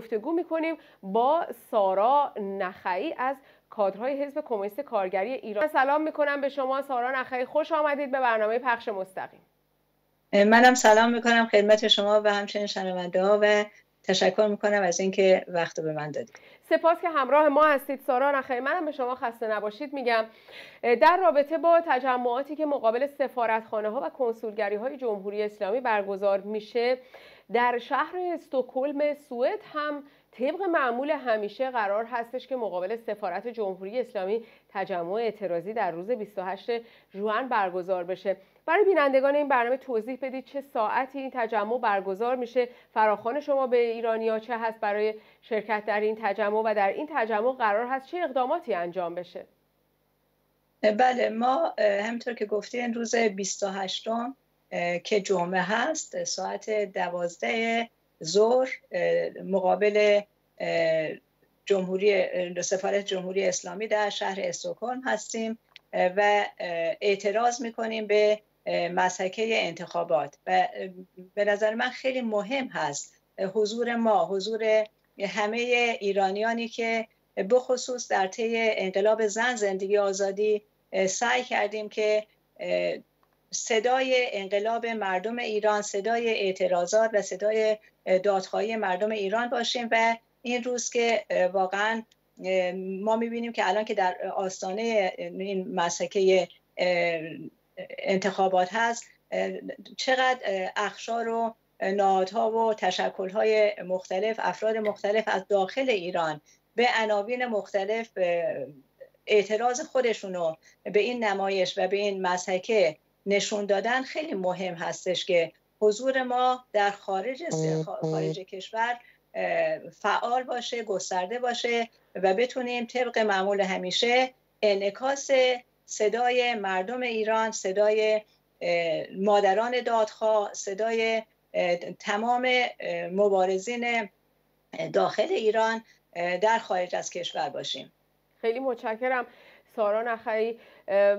گفتگو می‌کنیم با سارا نخعی از کادرهای حزب کمونیست کارگری ایران. سلام می‌کنم به شما سارا نخعی. خوش آمدید به برنامه پخش مستقیم. منم سلام می‌کنم خدمت شما و همچنین شنونده ها و تشکر می‌کنم از اینکه وقت به من دادید. سپاس که همراه ما هستید. سارا نخعی منم به شما خسته نباشید میگم. در رابطه با تجمعاتی که مقابل سفارتخانه ها و کنسولگری های جمهوری اسلامی برگزار میشه در شهر استکهلم سوئد هم طبق معمول همیشه قرار هستش که مقابل سفارت جمهوری اسلامی تجمع اعتراضی در روز 28 ژوئن برگزار بشه. برای بینندگان این برنامه توضیح بدید چه ساعتی این تجمع برگزار میشه. فراخوان شما به ایرانیا چه هست برای شرکت در این تجمع و در این تجمع قرار هست چه اقداماتی انجام بشه؟ بله ما همینطور که گفتین روز 28 که جمعه هست ساعت دوازده ظهر مقابل جمهوری سفارت جمهوری اسلامی در شهر استکهلم هستیم و اعتراض می‌کنیم به مسحکه انتخابات و به نظر من خیلی مهم هست. حضور ما حضور همه ایرانیانی که بخصوص در طی انقلاب زن زندگی آزادی سعی کردیم که صدای انقلاب مردم ایران صدای اعتراضات و صدای دادخواهی مردم ایران باشیم و این روز که واقعا ما می‌بینیم که الان که در آستانه این مسکه انتخابات هست چقدر اخشار و نهادها و تشکلهای مختلف افراد مختلف از داخل ایران به عناوین مختلف اعتراض خودشونو به این نمایش و به این مسحکه نشون دادن خیلی مهم هستش که حضور ما در خارج خارج کشور فعال باشه گسترده باشه و بتونیم طبق معمول همیشه انعکاس صدای مردم ایران صدای مادران دادخواه صدای تمام مبارزین داخل ایران در خارج از کشور باشیم. خیلی متشکرم. سارا نخری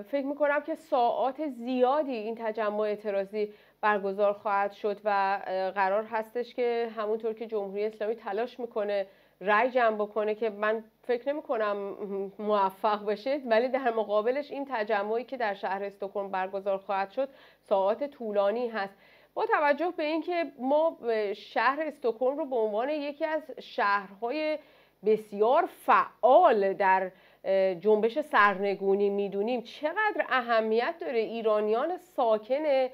فکر می‌کنم که ساعات زیادی این تجمع اعتراضی برگزار خواهد شد و قرار هستش که همونطور که جمهوری اسلامی تلاش می‌کنه رای جمع بکنه که من فکر نمی کنم موفق بشه ولی در مقابلش این تجمعی که در شهر استکهلم برگزار خواهد شد ساعات طولانی هست. با توجه به اینکه ما شهر استکهلم رو به عنوان یکی از شهرهای بسیار فعال در جنبش سرنگونی می‌دونیم. چقدر اهمیت داره ایرانیان ساکن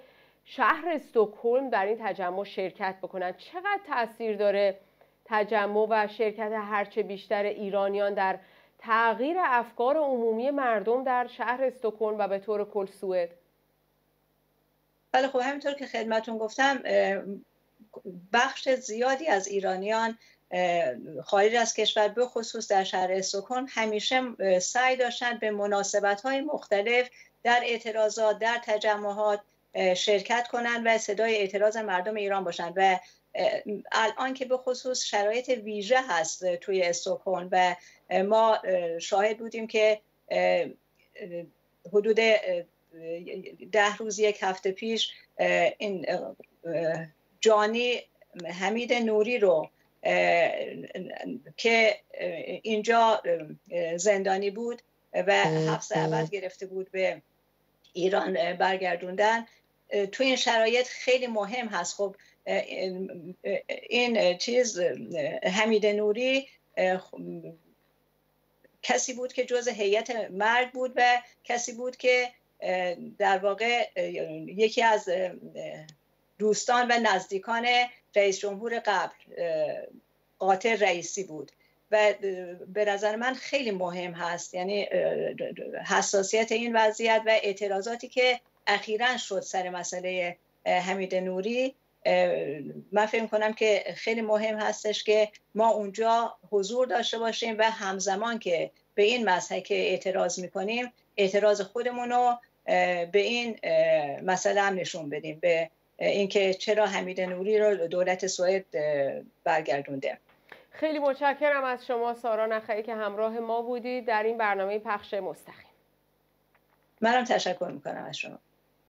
شهر استکهلم در این تجمع شرکت بکنن. چقدر تاثیر داره تجمع و شرکت هرچه بیشتر ایرانیان در تغییر افکار عمومی مردم در شهر استکهلم و به طور کل سوئد. بله خب همینطور که خدمتون گفتم بخش زیادی از ایرانیان خارج از کشور به خصوص در شهر استکهلم همیشه سعی داشتن به مناسبت های مختلف در اعتراضات در تجمعات شرکت کنند و صدای اعتراض مردم ایران باشند و الان که به خصوص شرایط ویژه هست توی استکهلم و ما شاهد بودیم که حدود ده روز یک هفته پیش این جانی حمید نوری رو که اینجا زندانی بود و حبس ابد گرفته بود به ایران برگردوندن. تو این شرایط خیلی مهم هست. خب این چیز حمید نوری کسی بود که جز هیئت مرد بود و کسی بود که در واقع یکی از دوستان و نزدیکان رئیس جمهور قبل قاطع رئیسی بود. و به نظر من خیلی مهم هست. یعنی حساسیت این وضعیت و اعتراضاتی که اخیرا شد سر مسئله حمید نوری. من فکر کنم که خیلی مهم هستش که ما اونجا حضور داشته باشیم و همزمان که به این مسحک اعتراض می‌کنیم اعتراض خودمون رو به این مسئله هم نشون بدیم به اینکه چرا حمید نوری رو دولت سوئد برگردونده. خیلی متشکرم از شما سارا نخعی که همراه ما بودید. در این برنامه پخش مستقیم. منم تشکر می‌کنم از شما.